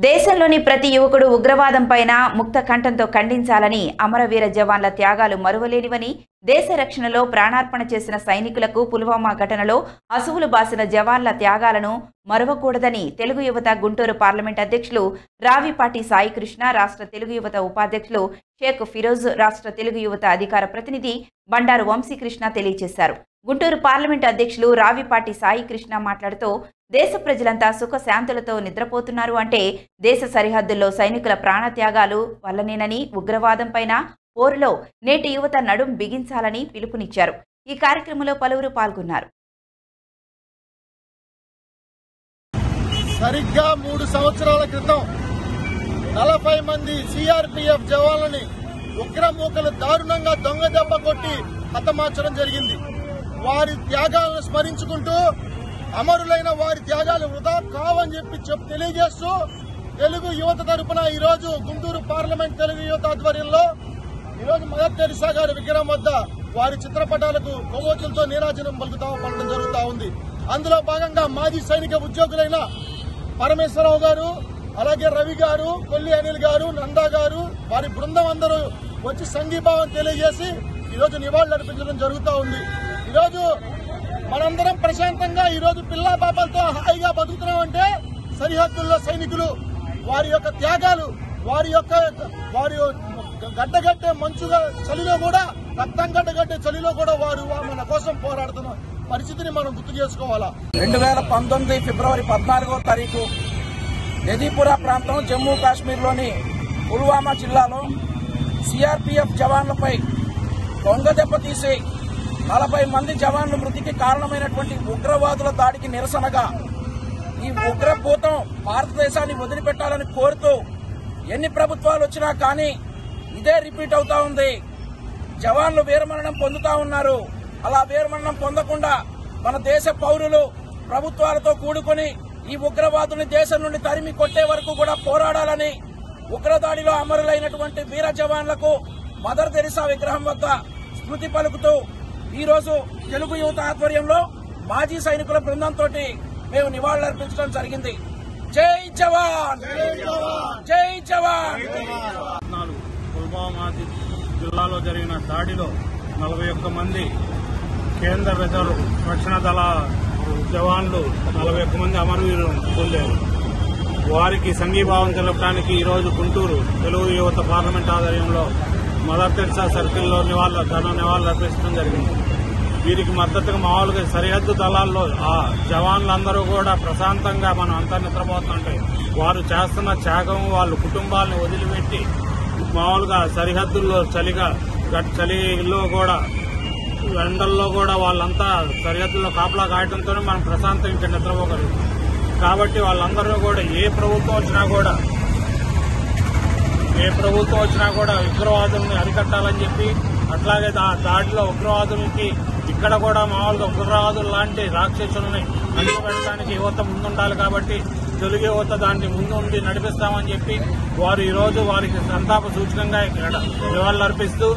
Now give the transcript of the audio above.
దేశంలోని ప్రతి యువకుడు ఉగ్రవాదం పైన ముక్త కంఠంతో ఖండించాలని అమరవీర జవాన్ల త్యాగాలు మరువలేనివని దేశ రక్షణలో ప్రాణార్పణ చేసిన సైనికులకు పుల్వామా ఘటనలో అసువులు బాసిన జవాన్ల త్యాగాలను మరవకూడదని తెలుగు యువత గుంటూరు పార్లమెంట్ అధ్యక్షులు రావిపాటి సాయికృష్ణ రాష్ట్ర తెలుగు యువత ఉపాధ్యక్షులు షేక్ ఫిరోజ్ రాష్ట్ర తెలుగు యువత అధికార ప్రతినిధి బండారు వంశీకృష్ణ తెలియజేశారు. గుంటూరు పార్లమెంట్ అధ్యక్షులు రావిపాటి సాయికృష్ణ మాట్లాడుతూ దేశ ప్రజలంతా సుఖశాంతులతో నిద్రపోతున్నారు అంటే దేశ సరిహద్దుల్లో సైనికుల ప్రాణత్యాగాలు వల్లనేనని ఉగ్రవాదంపైన పోరులో నేటి యువత నడుం బిగించాలని పిలుపునిచ్చారు. ఈ కార్యక్రమంలో పలువురు పాల్గొన్నారు. సరిగ్గా మూడు సంవత్సరాల క్రితం నలభై మంది సిఆర్పిఎఫ్ జవాన్లని ఉగ్రమూకలు దారుణంగా దొంగ దెబ్బ కొట్టి హతమార్చడం జరిగింది. వారి త్యాగాలను స్మరించుకుంటూ అమరులైన వారి త్యాగాలు వృధా కావని చెప్పి చెప్పి తెలియజేస్తూ తెలుగు యువత తరపున ఈరోజు గుంటూరు పార్లమెంట్ తెలుగు యువత ఆధ్వర్యంలో ఈరోజు మదర్ తెరిసా గారి విగ్రహం వద్ద వారి చిత్రపటాలకు కొవ్వొచ్చులతో నీరాజనం పలుకుతా పలకడం జరుగుతూ ఉంది. అందులో భాగంగా మాజీ సైనిక ఉద్యోగులైన పరమేశ్వరరావు గారు అలాగే రవి గారు కొల్లి అనిల్ గారు నందా గారు వారి బృందం అందరూ వచ్చి సంఘీభావం తెలియజేసి ఈరోజు నివాళులు అర్పించడం జరుగుతూ ఉంది. ఈరోజు మనందరం ప్రశాంతంగా ఈరోజు పిల్లా పాపలతో హాయిగా బతుకుతున్నామంటే సరిహద్దుల్లో సైనికులు వారి యొక్క త్యాగాలు వారి యొక్క వారి గడ్డగట్టే మంచుగా చలిలో కూడా రక్తం గడ్డగట్టే చలిలో కూడా వారు మన కోసం పోరాడుతున్న పరిస్థితిని మనం గుర్తు చేసుకోవాలా? రెండు వేల పంతొమ్మిది ఫిబ్రవరి పద్నాలుగో తారీఖు నదీపురా ప్రాంతం జమ్మూ కాశ్మీర్లోని పుల్వామా జిల్లాలో సిఆర్పీఎఫ్ జవాన్లపై దొంగ తీసి నలభై మంది జవాన్లు మృతికి కారణమైనటువంటి ఉగ్రవాదుల దాడికి నిరసనగా ఈ ఉగ్రభూతం భారతదేశాన్ని వదిలిపెట్టాలని కోరుతూ ఎన్ని ప్రభుత్వాలు వచ్చినా కానీ ఇదే రిపీట్ అవుతా ఉంది. జవాన్లు వీరమరణం పొందుతా ఉన్నారు. అలా వీరమరణం పొందకుండా మన దేశ పౌరులు ప్రభుత్వాలతో కూడుకొని ఈ ఉగ్రవాదుని దేశం నుండి తరిమి కొట్టే వరకు కూడా పోరాడాలని ఉగ్రదాడిలో అమరులైనటువంటి వీర జవాన్లకు మదర్ తెరిసా విగ్రహం వద్ద స్మృతి పలుకుతూ ఈరోజు తెలుగు యువత ఆధ్వర్యంలో మాజీ సైనికుల బృందంతో మేము నివాళులర్పించడం జరిగింది. జై జవాన్! జై జవాన్! పుల్వామా జిల్లాలో జరిగిన దాడిలో నలభై ఒక్క మంది కేంద్ర రిజర్వ్ రక్షణ దళ జవాన్లు నలభై ఒక్క మంది అమరవీరులు పొందారు వారికి సంఘీభావం తెలపడానికి ఈరోజు గుంటూరు తెలుగు యువత పార్లమెంట్ ఆధ్వర్యంలో మదర్ తెరిసా సర్కిల్లో నివాళులు ఘన నివాళులు అర్పించడం జరిగింది. వీరికి మద్దతుగా మామూలుగా సరిహద్దు దళాల్లో ఆ జవాన్లందరూ కూడా ప్రశాంతంగా మనం అంతా నిద్రపోతుంటే వారు చేస్తున్న త్యాగం వాళ్ళ కుటుంబాలను వదిలిపెట్టి మామూలుగా సరిహద్దుల్లో చలిగా గట్- చలిలో కూడా ఎండల్లో కూడా వాళ్ళంతా సరిహద్దుల్లో కాపలా కాయడంతోనే మనం ప్రశాంతంగా ఇక్కడ నిద్రపోగలుగుతాం కాబట్టి వాళ్ళందరూ కూడా ఏ ప్రభుత్వం వచ్చినా కూడా ఏ ప్రభుత్వం వచ్చినా కూడా ఉగ్రవాదుల్ని అరికట్టాలని చెప్పి అట్లాగే దా- దాడిలో ఉగ్రవాదులకి ఇక్కడ కూడా మామూలుగా ఉగ్రవాదులు లాంటి రాక్షసుల్ని అణిచిపెట్టడానికి యువత ముందుండాలి కాబట్టి తెలుగు యువత దాన్ని ముందుండి నడిపిస్తామని చెప్పి వారు ఈరోజు వారికి సంతాప సూచకంగా ఇక్కడ నివాళులర్పిస్తూ